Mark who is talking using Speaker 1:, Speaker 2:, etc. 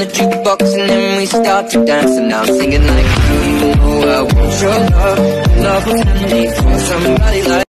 Speaker 1: the jukebox and then we start to dance And now I'm singing like You know I want your love Love will me for somebody like